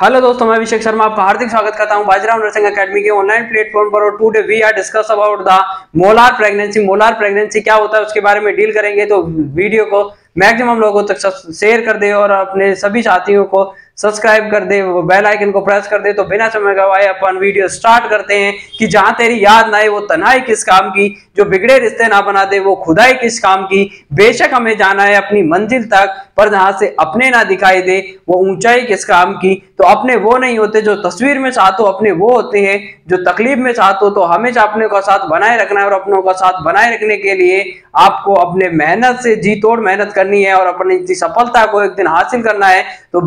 Hello दोस्तों, मैं अभिषेक शर्मा आपका हार्दिक स्वागत करता हूँ बाजीराव नर्सिंग एकेडमी के ऑनलाइन प्लेटफॉर्म पर और today we are discuss about the molar pregnancy molar pregnancy क्या होता है, उसके बारे में डील करेंगे तो वीडियो को मैक्सिमम लोगों तक शेयर कर दे और अपने सभी साथियों को सब्सक्राइब कर दे बेल आइकन को प्रेस कर दे। तो बिना समय गवाए अपन वीडियो स्टार्ट करते हैं कि जहाँ तेरी याद ना आए, वो तनाई किस काम की जो बिगड़े रिश्ते ना बना दे, वो खुदाई किस काम की, बेशक हमें जाना है अपनी मंजिल तक, पर जहाँ से अपने ना दिखाई दे, वो ऊंचाई किस काम की तो अपने वो नहीं होते जो तस्वीर में चाहते हो, अपने वो होते हैं जो तकलीफ़ में चाहते हो तो हमेशा अपने का साथ बनाए रखना है और अपनों का साथ बनाए रखने के लिए आपको अपने मेहनत से जी तोड़ मेहनत करनी है और अपनी सफलता को एक दिन हासिल करना है। तो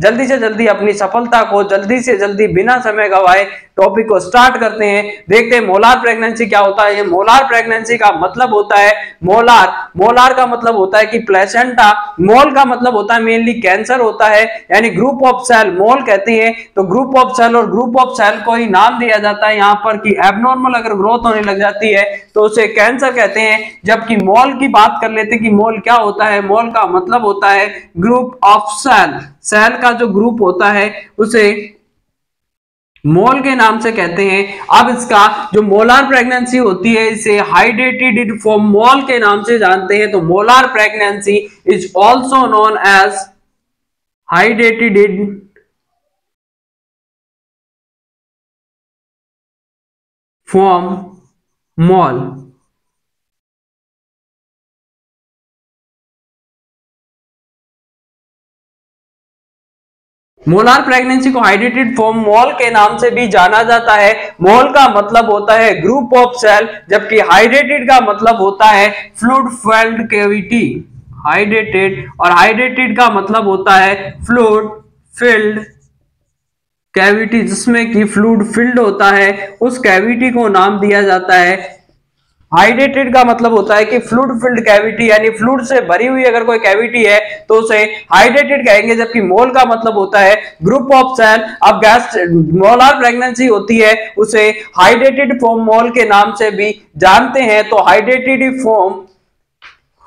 जल्दी से जल्दी अपनी सफलता को जल्दी से जल्दी बिना समय गवाए टॉपिक को स्टार्ट करते हैं, देखते हैं मोलार प्रेगनेंसी क्या होता है। ये मोलार प्रेगनेंसी का मतलब होता है मोलार। मोलार का मतलब होता है कि प्लेसेंटा। मोल का मतलब होता है मेनली कैंसर होता है, यानी ग्रुप ऑफ़ सेल मोल कहते हैं तो ग्रुप ऑफ़ सेल और ग्रुप ऑफ़ सेल को ही नाम दिया जाता है यहाँ पर कि एबनॉर्मल अगर ग्रोथ होने लग जाती है तो उसे कैंसर कहते हैं। जबकि मोल की बात कर लेते हैं कि मोल क्या होता है। मोल का मतलब होता है ग्रुप ऑफ़ सेल सेल का जो ग्रुप होता है, उसे मोल के नाम से कहते हैं। अब इसका जो मोलार प्रेगनेंसी होती है, इसे हाइड्रेटेड फॉर्म मोल के नाम से जानते हैं। तो molar pregnancy is also known as hydrated form mole molar pregnancy को हाइड्रेटेड फॉर्म मोल के नाम से भी जाना जाता है। मोल का मतलब होता है ग्रुप ऑफ़ सेल जबकि हाइड्रेटेड का मतलब होता है फ्लूड फेल्ड कैविटी हाइड्रेटेड और हाइड्रेटेड का मतलब होता है फ्लूड फिल्ड कैविटी जिसमें कि फ्लूड फिल्ड होता है, उस कैविटी को नाम दिया जाता है हाइड्रेटेड का मतलब होता है कि फ्लूड फिल्ड कैविटी, यानी फ्लूड से भरी हुई अगर कोई कैविटी है तो उसे हाइड्रेटेड कहेंगे, जबकि मोल का मतलब होता है ग्रुप ऑफ़ सेल अब गैस, मोलार प्रेगनेंसी होती है, उसे हाइड्रेटेड फॉर्म मोल के नाम से भी जानते हैं तो हाइड्रेटेड फॉर्म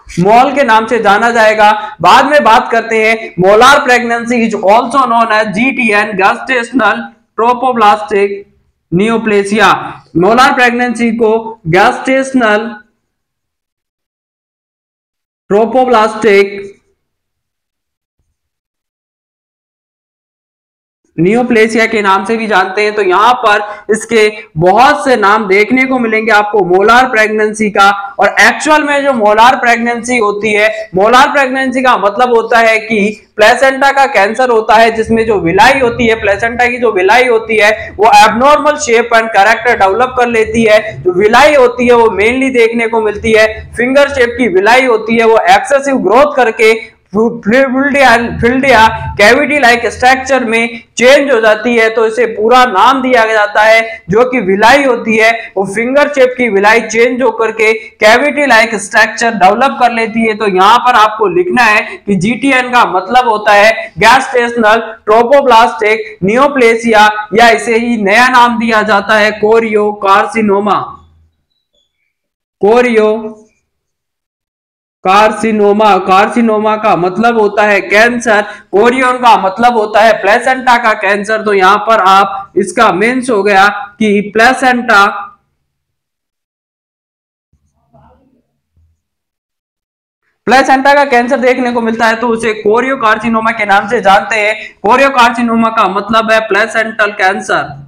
मोल के नाम से जाना जाएगा। बाद में बात करते हैं, molar pregnancy is also known as GTN gestational trophoblastic neoplasia molar pregnancy को गैस्टेशनल ट्रोपोब्लास्टिक नियोप्लेसिया के नाम से भी जानते हैं तो यहाँ पर इसके बहुत से नाम देखने को मिलेंगे आपको मोलार प्रेगनेंसी का। और एक्चुअल में जो मोलार प्रेगनेंसी होती है मोलार प्रेगनेंसी का मतलब होता है कि प्लेसेंटा का कैंसर होता है, जिसमें जो विलाई होती है प्लेसेंटा की जो विलाई होती है, वो abnormal shape and character develop कर लेती है। जो विलाई होती है, वो मेनली देखने को मिलती है। फिंगर शेप की विलाई होती है, वो एक्सेसिव ग्रोथ करके फिल्डिया कैविटी लाइक स्ट्रक्चर में चेंज हो जाती है तो इसे पूरा नाम दिया जाता है, जो कि विलाई होती है, वो फिंगर शेप की विलाई चेंज होकर के कैविटी लाइक स्ट्रक्चर डेवलप कर लेती है। तो यहाँ पर आपको लिखना है कि जीटीएन का मतलब होता है गैस्टेशनल ट्रोपोप्लास्टिक नियोप्लेसिया या इसे ही नया नाम दिया जाता है choriocarcinoma choriocarcinoma carcinoma का मतलब होता है कैंसर, कोरियन का मतलब होता है प्लेसेंटा का कैंसर। तो यहाँ पर आप इसका मीन्स हो गया कि प्लेसेंटा प्लेसेंटा का कैंसर देखने को मिलता है तो उसे कोरियो कार्सिनोमा के नाम से जानते हैं। कोरियो कार्सिनोमा का मतलब है प्लेसेंटल कैंसर।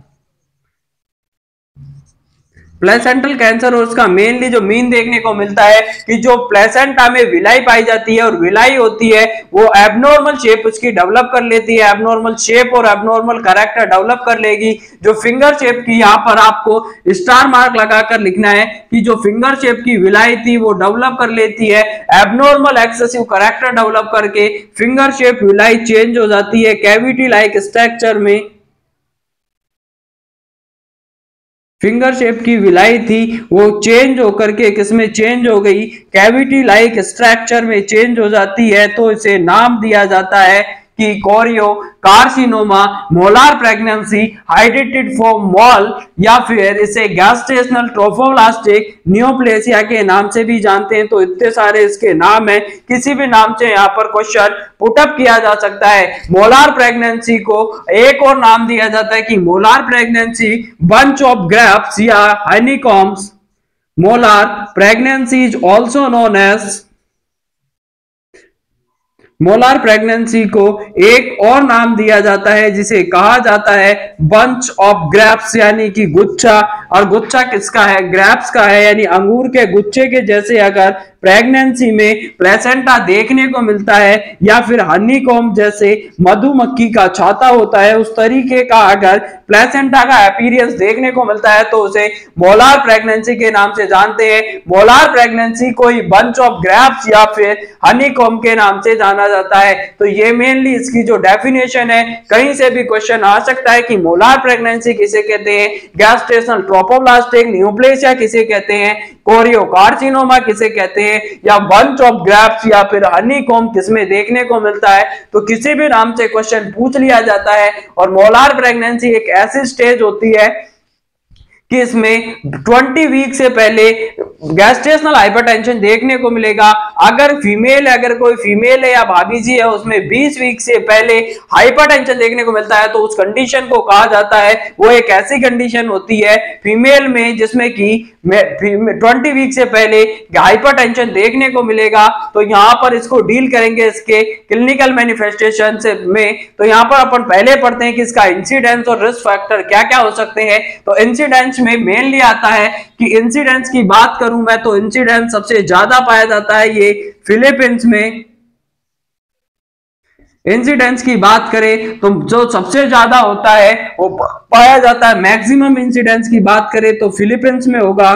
प्लेसेंटल कैंसर और उसका मेनली जो मीन देखने को मिलता है कि जो प्लेसेंटा में विलाई पाई जाती है और विलाई होती है, वो एबनॉर्मल शेप उसकी डेवलप कर लेती है एबनॉर्मल शेप और एबनॉर्मल करेक्टर डेवलप कर लेगी। जो फिंगर शेप की यहाँ पर आपको स्टार मार्क लगाकर लिखना है कि जो फिंगर शेप की विलाई थी, वो डेवलप कर लेती है एबनॉर्मल एक्सेसिव करेक्टर डेवलप करके फिंगर शेप विलाई चेंज हो जाती है कैविटी लाइक स्ट्रक्चर में। फिंगर शेप की विलाई थी, वो चेंज होकर के किसमें चेंज हो गई? कैविटी लाइक स्ट्रक्चर में चेंज हो जाती है तो इसे नाम दिया जाता है कि choriocarcinoma molar pregnancy hydrated form mole या फिर इसे गैस्ट्रेशनल ट्रोफोब्लास्टिक न्यूप्लेसिया के नाम से भी जानते हैं। तो इतने सारे इसके नाम है। किसी भी नाम से यहाँ पर क्वेश्चन पुटअप किया जा सकता है। मोलार प्रेगनेंसी को एक और नाम दिया जाता है कि molar pregnancy bunch of grapes या honeycombs molar pregnancy is also known as molar pregnancy को एक और नाम दिया जाता है, जिसे कहा जाता है बंच ऑफ़ ग्रैप्स, यानी कि गुच्छा। और गुच्छा किसका है? ग्रेप्स का है, यानी अंगूर के गुच्छे के जैसे अगर प्रेगनेंसी में प्लेसेंटा देखने को मिलता है या फिर हनीकॉम जैसे मधुमक्खी का छाता होता है, उस तरीके का अगर प्लेसेंटा का अपीरियंस देखने को मिलता है तो उसे मोलार प्रेगनेंसी के नाम से जानते हैं। मोलार प्रेगनेंसी कोई बंच ऑफ़ ग्रेप्स या फिर हनीकॉम के नाम से जाना जाता है। तो ये मेनली इसकी जो डेफिनेशन है, कहीं से भी क्वेश्चन आ सकता है कि मोलार प्रेगनेंसी किसे कहते हैं? गैस्ट्रेशनल ट्रोपोब्लास्टिक न्यूप्लेसिया किसे कहते हैं? कोरियोकार्सिनोमा किसे कहते हैं? या बंच ऑफ़ ग्रैप्स या फिर हनी कॉम किसमें देखने को मिलता है? तो किसी भी नाम से क्वेश्चन पूछ लिया जाता है और मोलार प्रेगनेंसी एक ऐसी स्टेज होती है कि इसमें 20 वीक से पहले गैस्ट्रेशनल हाइपरटेंशन देखने को मिलेगा। अगर फीमेल अगर कोई फीमेल है या भाभी जी है, उसमें 20 वीक से पहले हाइपरटेंशन देखने को मिलता है तो उस कंडीशन को कहा जाता है। वो एक ऐसी कंडीशन होती है फीमेल में जिसमें कि ट्वेंटी वीक से पहले हाइपरटेंशन देखने को मिलेगा। तो यहाँ पर इसको डील करेंगे इसके क्लिनिकल मैनिफेस्टेशन से में। तो यहाँ पर अपन पहले पढ़ते हैं कि इसका इंसिडेंस और रिस्क फैक्टर क्या क्या हो सकते हैं। तो इंसिडेंस में मेनली आता है कि इंसिडेंस की बात करूँ मैं तो इंसिडेंस सबसे ज़्यादा पाया जाता है ये फिलीपींस में। इंसिडेंस की बात करें तो जो सबसे ज़्यादा होता है, वो पाया जाता है मैक्सिमम इंसिडेंस की बात करें तो फिलीपींस में होगा।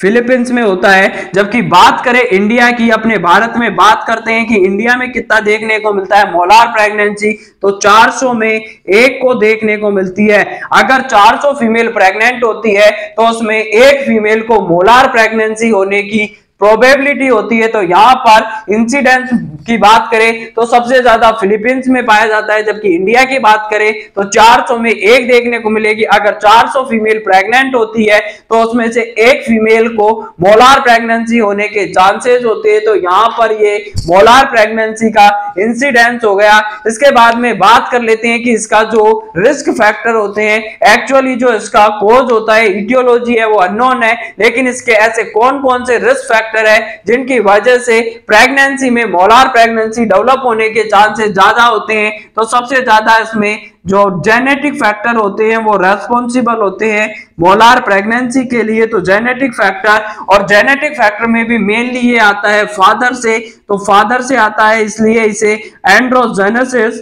फिलीपींस में होता है, जबकि बात करें इंडिया की, अपने भारत में बात करते हैं कि इंडिया में कितना देखने को मिलता है मोलार प्रेगनेंसी तो 400 में एक को देखने को मिलती है। अगर 400 फीमेल प्रेग्नेंट होती है तो उसमें एक फीमेल को मोलार प्रेगनेंसी होने की प्रोबेबिलिटी होती है तो यहाँ पर इंसिडेंस की बात करें तो सबसे ज़्यादा फिलीपींस में पाया जाता है, जबकि इंडिया की बात करें तो 400 में एक देखने को मिलेगी। अगर 400 फीमेल प्रेग्नेंट होती है तो उसमें से एक फीमेल को मोलार प्रेगनेंसी होने के चांसेस होते हैं। तो यहाँ पर ये मोलार प्रेगनेंसी का इंसिडेंस हो गया। इसके बाद में बात कर लेते हैं कि इसका जो रिस्क फैक्टर होते हैं एक्चुअली जो इसका कोज होता है इटियोलॉजी है, वो अननोन है। लेकिन इसके ऐसे कौन कौन से रिस्क फैक्टर फैक्टर है, जिनकी वजह से प्रेगनेंसी में मोलार प्रेगनेंसी डेवलप होने के चांसेस ज़्यादा होते हैं। तो सबसे ज़्यादा इसमें जो जेनेटिक फैक्टर होते हैं, वो रेस्पॉन्सिबल होते हैं मोलार प्रेगनेंसी के लिए। तो जेनेटिक फैक्टर और जेनेटिक फैक्टर में भी मेनली ये आता है फादर से। तो फादर से आता है, इसलिए इसे एंड्रोजेनेसिस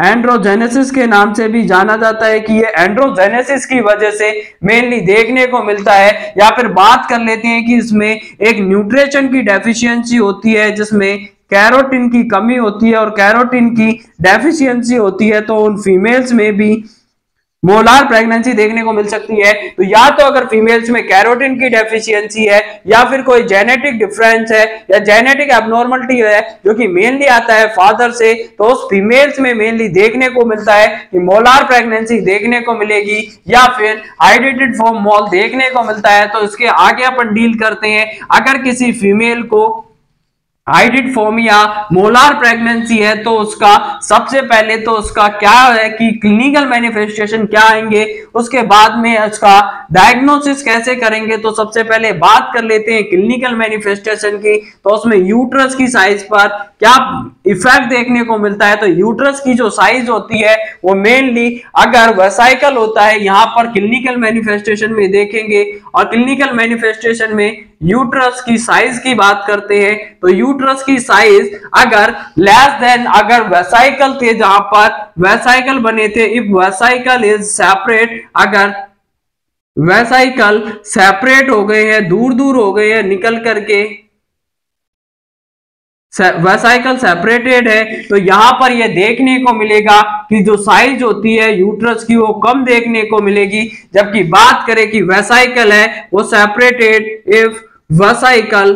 एंड्रोजेनेसिस के नाम से भी जाना जाता है कि ये एंड्रोजेनेसिस की वजह से मेनली देखने को मिलता है, या फिर बात कर लेते हैं कि इसमें एक न्यूट्रिशन की डेफिशिएंसी होती है, जिसमें कैरोटिन की कमी होती है, और कैरोटिन की डेफिशिएंसी होती है तो उन फीमेल्स में भी मोलार प्रेगनेंसी देखने को मिल सकती है। तो या तो अगर फीमेल्स में कैरोटीन की डेफिशिएंसी है, या फिर कोई जेनेटिक डिफरेंस है, या जेनेटिक एबनॉर्मलिटी है, जो कि मेनली आता है फादर से तो उस फीमेल्स में मेनली देखने को मिलता है कि मोलार प्रेगनेंसी देखने को मिलेगी, या फिर हाइड्रेटेड फॉर्म मॉल देखने को मिलता है। तो इसके आगे अपन डील करते हैं, अगर किसी फीमेल को हाइडिड फोमिया मोलार प्रेगनेंसी है तो उसका, सबसे पहले तो उसका क्या है कि क्लिनिकल मैनिफेस्टेशन क्या आएँगे? उसके बाद में उसका डायग्नोसिस कैसे करेंगे? तो सबसे पहले बात कर लेते हैं क्लिनिकल मैनिफेस्टेशन की। तो उसमें यूट्रस की साइज़ पर क्या इफ़ेक्ट देखने को मिलता है? तो यूट्रस की जो साइज़ होती है, वो मेनली अगर वेसाइकल होता है, यहाँ पर क्लिनिकल मैनिफेस्टेशन में देखेंगे। और क्लिनिकल मैनिफेस्टेशन में यूट्रस की साइज़ की बात करते हैं तो यूट्रस की साइज़ अगर लेस देन अगर वेसाइकल थे जहाँ पर वेसाइकल बने थे इफ़ वेसाइकल इज़ सेपरेट अगर वेसाइकल सेपरेट हो गए हैं दूर दूर हो गए हैं, निकल करके वेसाइकल सेपरेटेड है तो यहाँ पर यह देखने को मिलेगा कि जो साइज़ होती है यूट्रस की, वो कम देखने को मिलेगी, जबकि बात करें कि वेसाइकल है, वो separated if vesicle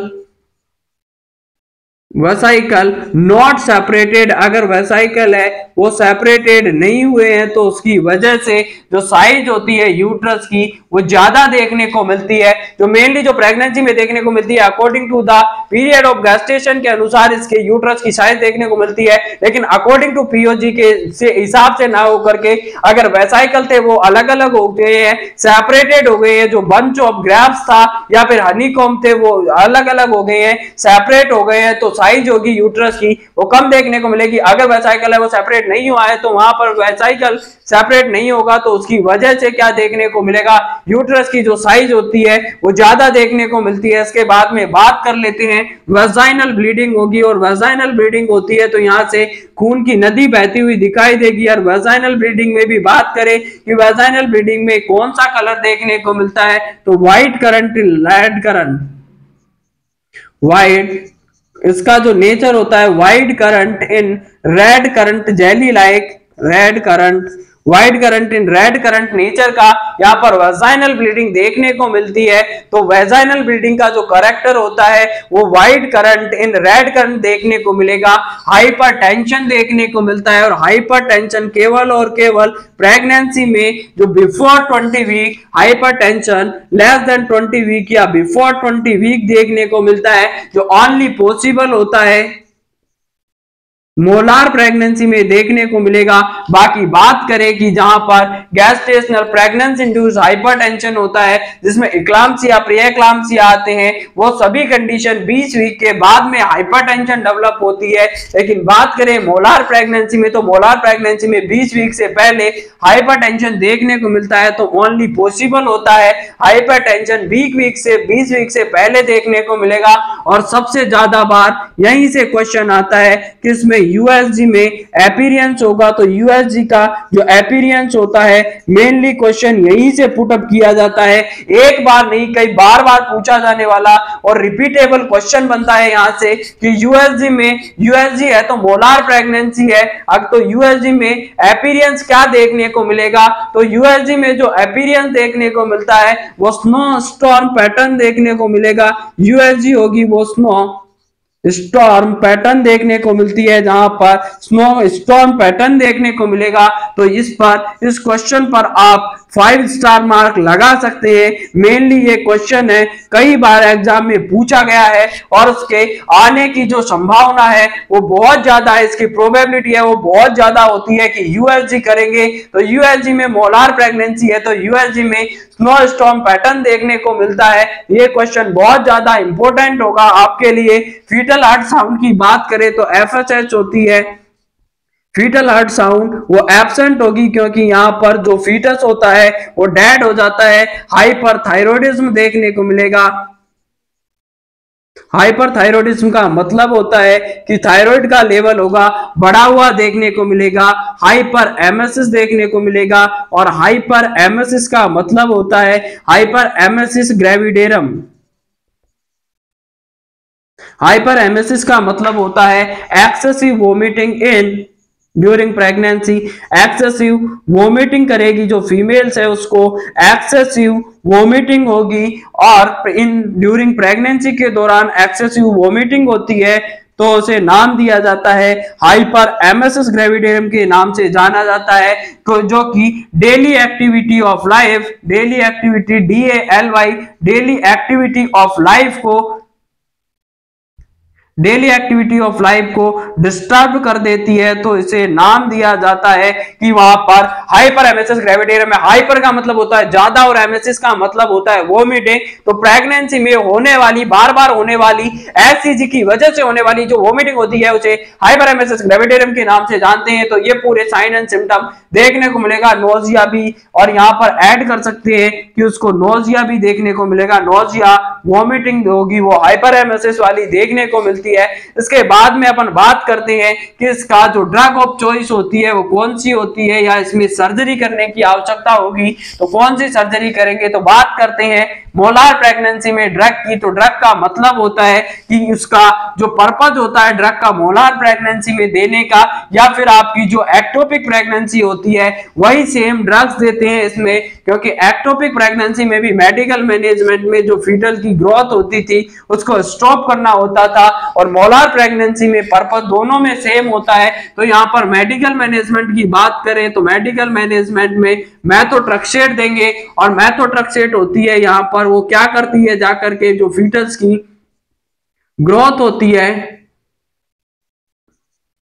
vesicle not separated अगर वेसाइकल है, वो सेपरेटेड नहीं हुए हैं तो उसकी वजह से जो साइज़ होती है यूट्रस की, वो ज़्यादा देखने को मिलती है। जो मेनली जो प्रेगनेंसी में देखने को मिलती है according to the period of gestation के अनुसार इसके यूट्रस की साइज़ देखने को मिलती है। लेकिन अकॉर्डिंग टू पीओजी के से हिसाब से ना होकर के, अगर वेसाइकल थे, वो अलग अलग हो गए हैं सेपरेटेड हो गए हैं, जो बंच ऑफ़ ग्राफ्स था, या फिर हनीकॉम थे, वो अलग अलग हो गए हैं सेपरेट हो गए हैं तो साइज़ होगी यूट्रस की, वो कम देखने को मिलेगी। अगर वेसाइकल है, वो सेपरेट नहीं हुआ है तो वहाँ पर वेसाइकल सेपरेट नहीं होगा तो उसकी वजह से क्या देखने को मिलेगा? यूट्रस की जो साइज़ होती है, वो ज़्यादा देखने को मिलती है। इसके बाद में बात कर लेते हैं वेजाइनल ब्लीडिंग होगी और वेजाइनल ब्लीडिंग होती है तो यहाँ से खून की नदी बहती हुई दिखाई देगी। और वेजाइनल ब्लीडिंग में भी बात करें कि वेजाइनल ब्लीडिंग में कौन सा कलर देखने को मिलता है तो white currant red currant white इसका जो नेचर होता है white currant in red currant jelly like red currant white currant in red currant nature का यहाँ पर वेजाइनल ब्लीडिंग देखने को मिलती है। तो वेजाइनल ब्लीडिंग का जो करेक्टर होता है, वो white currant in red currant देखने को मिलेगा। हाइपर देखने को मिलता है और हाइपर केवल और केवल प्रेगनेंसी में जो before 20 week hyper less than 20 week या बिफोर 20 वीक देखने को मिलता है, जो ओनली पॉसिबल होता है। मोलार प्रेगनेंसी में देखने को मिलेगा। बाकी बात करें कि जहाँ पर गैस्टेशनल प्रेगनेंसी इंड्यूस हाइपरटेंशन होता है, जिसमें इक्लामसिया प्रियक्लामसिया आते हैं, वो सभी कंडीशन 20 वीक के बाद में हाइपरटेंशन डेवलप होती है। लेकिन बात करें मोलार प्रेगनेंसी में तो मोलार प्रेगनेंसी में 20 वीक से पहले हाइपरटेंशन देखने को मिलता है तो ओनली पॉसिबल होता है हाइपरटेंशन वीक वीक से 20 वीक से पहले देखने को मिलेगा। और सबसे ज़्यादा बार यहीं से क्वेश्चन आता है किसमें यूएसजी में एपीरियंस होगा तो यूएसजी का जो एपीरियंस होता है मेनली क्वेश्चन यहीं से पुटअप किया जाता है। एक बार नहीं, कई बार बार पूछा जाने वाला और रिपीटेबल क्वेश्चन बनता है यहाँ से कि यूएसजी में यूएसजी है तो मोलार प्रेगनेंसी है। अब तो यूएसजी में एपीरियंस क्या देखने को मिलेगा? तो यूएसजी में जो एपीरियंस देखने को मिलता है, वो स्नो स्टॉर्म पैटर्न देखने को मिलेगा। यूएसजी होगी वो स्नो स्टॉर्म पैटर्न देखने को मिलती है, जहाँ पर स्नो स्टॉर्म पैटर्न देखने को मिलेगा। तो इस पर, इस क्वेश्चन पर आप फाइव स्टार मार्क लगा सकते हैं। मेनली ये क्वेश्चन है। कई बार एग्ज़ाम में पूछा गया है और उसके आने की जो संभावना है, वो बहुत ज़्यादा है। इसकी प्रोबेबिलिटी है, वो बहुत ज़्यादा होती है कि यूएसजी करेंगे। तो यूएसजी में मोलार प्रेगनेंसी है तो यूएसजी में स्नो स्टॉर्म पैटर्न देखने को मिलता है। ये क्वेश्चन बहुत ज़्यादा इंपॉर्टेंट होगा आपके लिए। फीटल हार्ट साउंड की बात करें तो एफएचएच होती है। फीटल हार्ट साउंड वो एबसेंट होगी क्योंकि यहाँ पर जो फीटस होता है, वो डेड हो जाता है। हाइपर थायरोडिज्म देखने को मिलेगा। हाइपरथायरॉयडिज्म का मतलब होता है कि थायराइड का लेवल होगा, बढ़ा हुआ देखने को मिलेगा हाइपर एमएसएस देखने को मिलेगा और हाइपर एमएसएस का मतलब होता है hyperemesis gravidarum hyperemesis का मतलब होता है excessive vomiting in during pregnancy excessive vomiting करेगी जो फीमेल्स है उसको एक्सेसिव वोमिटिंग होगी और इन ड्यूरिंग प्रेगनेंसी के दौरान एक्सेसिव वोमिटिंग होती है तो उसे नाम दिया जाता है हाइपर एमएसएस ग्रेविडेरियम के नाम से जाना जाता है तो जो कि daily activity of life daily activity D A L Y daily activity of life को डेली एक्टिविटी ऑफ़ लाइफ को डिस्टर्ब कर देती है तो इसे नाम दिया जाता है कि वहाँ पर हाइपर एमएसएस ग्रेविटेरियम में हाइपर का मतलब होता है, ज़्यादा और एमएसएस का मतलब होता है वोमिटिंग तो प्रेगनेंसी में होने वाली बार बार होने वाली एससीजी की वजह से होने वाली जो वोमिटिंग होती है, उसे हाइपर एमएसएस ग्रेविटेरियम के नाम से जानते हैं तो ये पूरे साइन एंड सिम्टम देखने को मिलेगा नोजिया भी, और यहाँ पर ऐड कर सकते हैं कि उसको नोजिया भी देखने को मिलेगा नोजिया वॉमिटिंग होगी, वो हाइपर एमएसएस वाली देखने को मिलती मिलती है। इसके बाद में अपन बात करते हैं कि इसका जो ड्रग ऑफ़ चॉइस होती है, वो कौन सी होती है या इसमें सर्जरी करने की आवश्यकता होगी तो कौन सी सर्जरी करेंगे तो बात करते हैं मोलार प्रेगनेंसी में ड्रग की। तो ड्रग का मतलब होता है कि उसका जो पर्पज होता है ड्रग का मोलार प्रेगनेंसी में देने का, या फिर आपकी जो एक्टोपिक प्रेगनेंसी होती है, वही सेम ड्रग्स देते हैं इसमें, क्योंकि एक्टोपिक प्रेगनेंसी में भी मेडिकल मैनेजमेंट में जो फीटल की ग्रोथ होती थी, उसको स्टॉप करना होता था। और मोलार प्रेगनेंसी में पर्पस दोनों में सेम होता है तो यहाँ पर मेडिकल मैनेजमेंट की बात करें तो मेडिकल मैनेजमेंट में मैथोट्रक्सेट देंगे और मैथोट्रक्सेट होती है यहाँ पर, वो क्या करती है जाकर के, जो फीटस की ग्रोथ होती है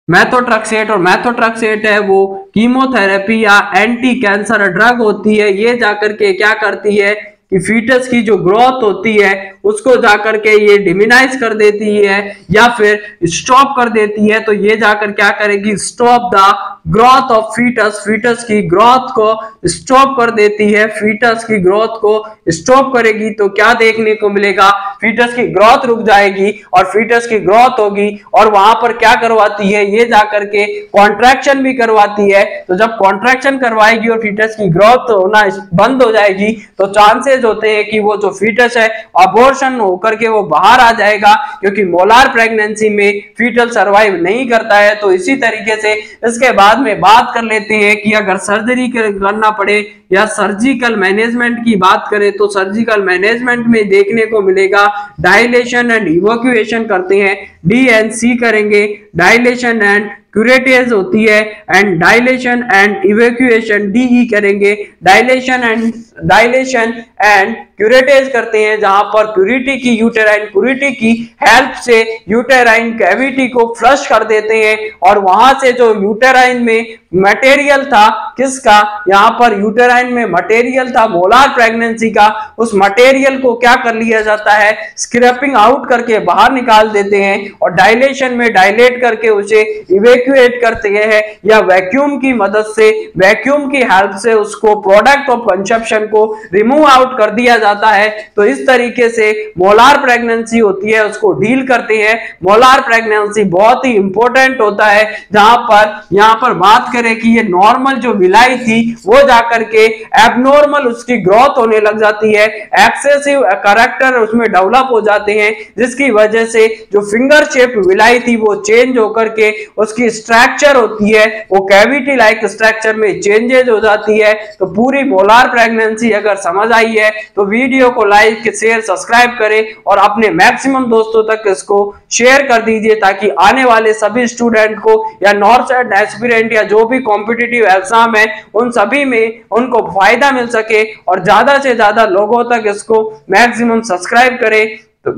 मैथोट्रक्सेट और मैथोट्रक्सेट है, वो कीमोथेरेपी या एंटी कैंसर ड्रग होती है, ये जाकर के क्या करती है फीटस की जो ग्रोथ होती है, उसको जाकर के ये डिमिनाइज कर देती है या फिर स्टॉप कर देती है तो ये जाकर क्या करेगी? Stop the growth of fetus fetus की ग्रोथ को स्टॉप कर देती है। फीटस की ग्रोथ को स्टॉप करेगी तो क्या देखने को मिलेगा? फीटस की ग्रोथ रुक जाएगी और फीटस की ग्रोथ होगी और वहाँ पर क्या करवाती है? ये जाकर के कॉन्ट्रैक्शन भी करवाती है। तो जब कॉन्ट्रैक्शन करवाएगी और फीटस की ग्रोथ होना बंद हो जाएगी तो चांसेस होते हैं कि वो जो फीटस है अबोर्शन होकर के वो बाहर आ जाएगा, क्योंकि मोलार प्रेगनेंसी में फीटल सर्वाइव नहीं करता है तो इसी तरीके से इसके बाद में बात कर लेते हैं कि अगर सर्जरी करना पड़े या सर्जिकल मैनेजमेंट की बात करें तो सर्जिकल मैनेजमेंट में देखने को मिलेगा डायलेशन एंड इवोक्यूएशन करते हैं। डी एंड सी करेंगे। डायलेशन एंड क्यूरेटेज होती है। And dilation and evacuation D E करेंगे। Dilation and dilation and curettage करते हैं, जहाँ पर प्यूरिटी की यूटेराइन प्यूरिटी की हेल्प से यूटेराइन कैविटी को फ्लश कर देते हैं। और वहाँ से जो यूटेराइन में मटेरियल था, किसका? यहाँ पर यूटेराइन में मटेरियल था मोलार प्रेगनेंसी का। उस मटेरियल को क्या कर लिया जाता है? स्क्रैपिंग आउट करके बाहर निकाल देते हैं और डायलेशन में डायलेट करके उसे इवेक्यूएट करते हैं या वैक्यूम की मदद से वैक्यूम की हेल्प से उसको प्रोडक्ट ऑफ़ कंसेप्शन को रिमूव आउट कर दिया जाता है। तो इस तरीके से मोलार प्रेगनेंसी होती है, उसको डील करते हैं। मोलार प्रेगनेंसी बहुत ही इंपॉर्टेंट होता है, जहाँ पर, यहाँ पर बात कि ये नॉर्मल जो विलाई थी, वो जाकर के एबनॉर्मल उसकी ग्रोथ होने लग जाती है एक्सेसिव करेक्टर उसमें डेवलप हो जाते हैं, जिसकी वजह से जो फिंगर शेप विलाई थी, वो चेंज होकर के उसकी स्ट्रक्चर होती है, वो कैविटी लाइक स्ट्रक्चर में चेंजेस हो जाती है। तो पूरी मोलार प्रेगनेंसी अगर समझ आई है तो वीडियो को लाइक शेयर सब्सक्राइब करें और अपने मैक्सिमम दोस्तों तक इसको शेयर कर दीजिए, ताकि आने वाले सभी स्टूडेंट को या नॉर्थ साइड एस्पिरेंट या जो भी कॉम्पिटिटिव एग्ज़ाम है, उन सभी में उनको फ़ायदा मिल सके और ज़्यादा से ज़्यादा लोगों तक इसको मैक्सिमम सब्सक्राइब करें। तो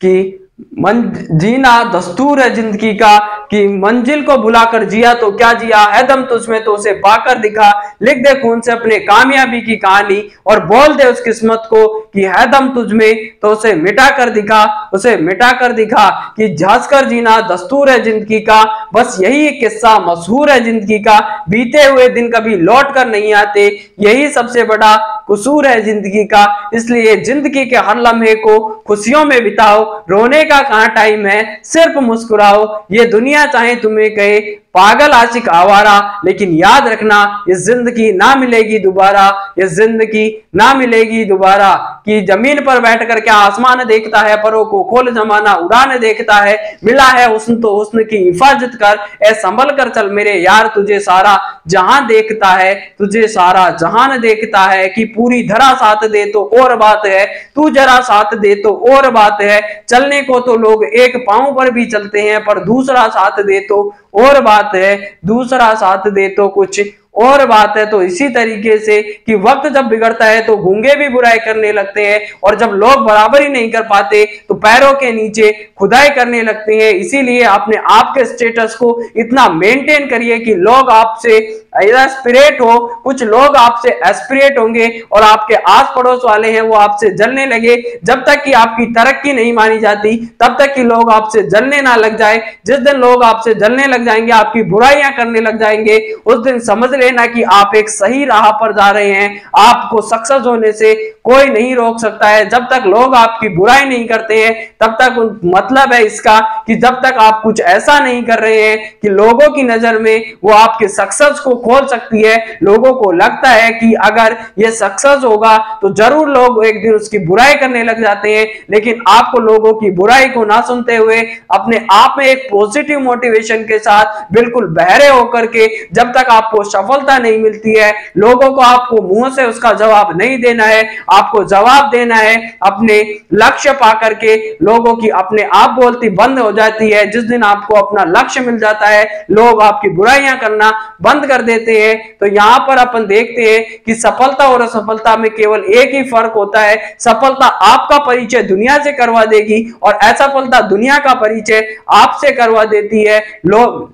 कि मन जीना दस्तूर है ज़िंदगी का कि मंजिल को बुलाकर जिया तो क्या जिया? है दम तुझमें तो उसे पाकर दिखा। लिख दे खून से अपने कामयाबी की कहानी और बोल दे उस किस्मत को कि है दम तुझमें तो उसे मिटा कर दिखा। उसे मिटा कर दिखा कि झस कर जीना दस्तूर है ज़िंदगी का। बस यही एक किस्सा मशहूर है ज़िंदगी का। बीते हुए दिन कभी लौट कर नहीं आते। यही सबसे बड़ा कसूर है ज़िंदगी का। इसलिए ज़िंदगी के हर लम्हे को खुशियों में बिताओ। रोने का कहा टाइम है? सिर्फ़ मुस्कुराओ। ये दुनिया चाहे तुम्हें कहे पागल आशिक आवारा, लेकिन याद रखना, ये ज़िंदगी ना मिलेगी दोबारा, ये ज़िंदगी ना मिलेगी दोबारा, कि ज़मीन पर बैठकर क्या आसमान देखता है, परों को खोल जमाना, उड़ान देखता है, मिला है उसन तो हुस्न की हिफाजत कर ए संभल कर चल मेरे यार तुझे सारा, जहाँ देखता है, तुझे सारा जहान देखता है, कि पूरी धरा साथ दे तो और बात है, तू जरा साथ दे तो और बात है, चलने को तो लोग एक पाँव पर भी चलते हैं, पर दूसरा साथ दे तो और बात है, दूसरा साथ दे तो कुछ और बात है। तो इसी तरीके से कि वक्त जब बिगड़ता है तो घूँगे भी बुराई करने लगते हैं और जब लोग बराबर ही नहीं कर पाते तो पैरों के नीचे खुदाई करने लगते हैं। इसीलिए आपने आपके स्टेटस को इतना मेंटेन करिए कि लोग आपसे एस्पिरेट हो, कुछ लोग आपसे एस्पिरेट होंगे और आपके आस पड़ोस वाले हैं, वो आपसे जलने लगे। जब तक कि आपकी तरक्की नहीं मानी जाती, तब तक कि लोग आपसे जलने ना लग जाए। जिस दिन लोग आपसे जलने लग जाएँगे, आपकी बुराइयाँ करने लग जाएँगे, उस दिन समझ लेना कि आप एक सही राह पर जा रहे हैं। आपको सक्सेस होने से कोई नहीं रोक सकता है। जब तक लोग आपकी बुराई नहीं करते हैं, तब तक मतलब है इसका कि जब तक आप कुछ ऐसा नहीं कर रहे हैं कि लोगों की नज़र में वो आपके सक्सेस को खोल सकती है। लोगों को लगता है कि अगर ये सक्सेस होगा तो ज़रूर लोग एक दिन उसकी बुराई करने लग जाते हैं। लेकिन आपको लोगों की बुराई को ना सुनते हुए, अपने आप में एक पॉजिटिव मोटिवेशन के साथ बिल्कुल बहरे होकर के जब तक आपको सफलता नहीं मिलती है, लोगों को आपको मुँह से उसका जवाब नहीं देना है। आपको जवाब देना है अपने लक्ष्य पा करके लोगों की अपने आप बोलती बंद हो जाती है। जिस दिन आपको अपना लक्ष्य मिल जाता है, लोग आपकी बुराइयाँ करना बंद कर देते हैं तो यहाँ पर अपन देखते हैं कि सफलता और असफलता में केवल एक ही फ़र्क होता है। सफलता आपका परिचय दुनिया से करवा देगी और असफलता दुनिया का परिचय आपसे करवा देती है। लोग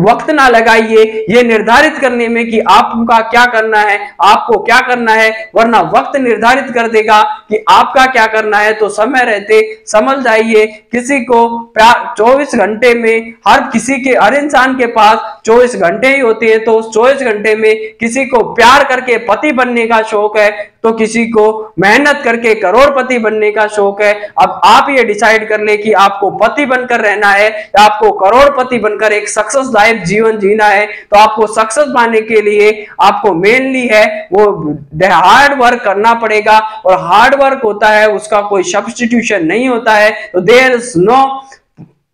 वक्त ना लगाइए, ये निर्धारित करने में कि आपका क्या करना है, आपको क्या करना है, वरना वक्त निर्धारित कर देगा कि आपका क्या करना है। तो समय रहते समझ जाइए। किसी को 24 घंटे में, हर किसी के, हर इंसान के पास 24 घंटे ही होते हैं। तो उस 24 घंटे में किसी को प्यार करके पति बनने का शौक है। तो किसी को मेहनत करके करोड़पति बनने का शौक है। अब आप ये डिसाइड कर ले कि आपको पति बनकर रहना है या आपको करोड़पति बनकर एक सक्सेस लाइफ जीवन जीना है तो आपको सक्सेस पाने के लिए आपको मेनली है, वो हार्ड वर्क करना पड़ेगा और हार्ड वर्क होता है, उसका कोई सब्सटीट्यूशन नहीं होता है तो there is no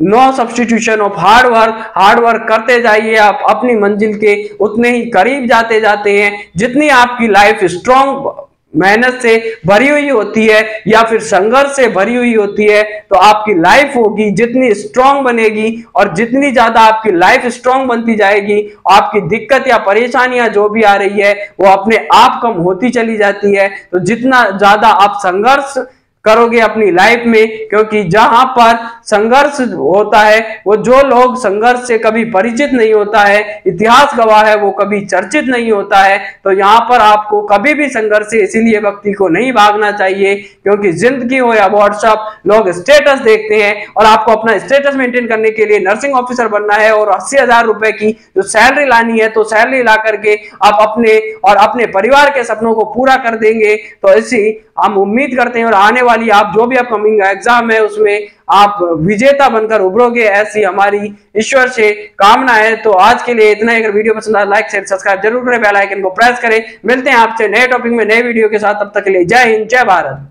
no substitution of hard work hard work करते जाइए आप अपनी मंजिल के, उतने ही करीब जाते जाते हैं, जितनी आपकी लाइफ स्ट्रॉन्ग मेहनत से भरी हुई होती है या फिर संघर्ष से भरी हुई होती है तो आपकी लाइफ होगी जितनी स्ट्रांग बनेगी और जितनी ज़्यादा आपकी लाइफ स्ट्रांग बनती जाएगी, आपकी दिक्कत या परेशानियाँ जो भी आ रही है, वो अपने आप कम होती चली जाती है। तो जितना ज़्यादा आप संघर्ष करोगे अपनी लाइफ में, क्योंकि जहाँ पर संघर्ष होता है, वो जो लोग संघर्ष से कभी परिचित नहीं होता है, इतिहास गवाह है, वो कभी चर्चित नहीं होता है तो यहाँ पर आपको कभी भी संघर्ष से इसीलिए व्यक्ति को नहीं भागना चाहिए, क्योंकि ज़िंदगी हो या व्हाट्सअप लोग स्टेटस देखते हैं, और आपको अपना स्टेटस मेंटेन करने के लिए नर्सिंग ऑफिसर बनना है, और अस्सी हज़ार रुपए की जो सैलरी लानी है तो सैलरी ला करके आप अपने और अपने परिवार के सपनों को पूरा कर देंगे तो इसी हम उम्मीद करते हैं और आने वाली आप जो भी अपकमिंग एग्ज़ाम है, उसमें आप विजेता बनकर उभरोगे, ऐसी हमारी ईश्वर से कामना है। तो आज के लिए इतना अगर वीडियो पसंद आए लाइक शेयर सब्सक्राइब ज़रूर करें बेल आइकन को प्रेस करें। मिलते हैं आपसे नए टॉपिक में, नए वीडियो के साथ। तब तक के लिए जय हिंद, जय भारत।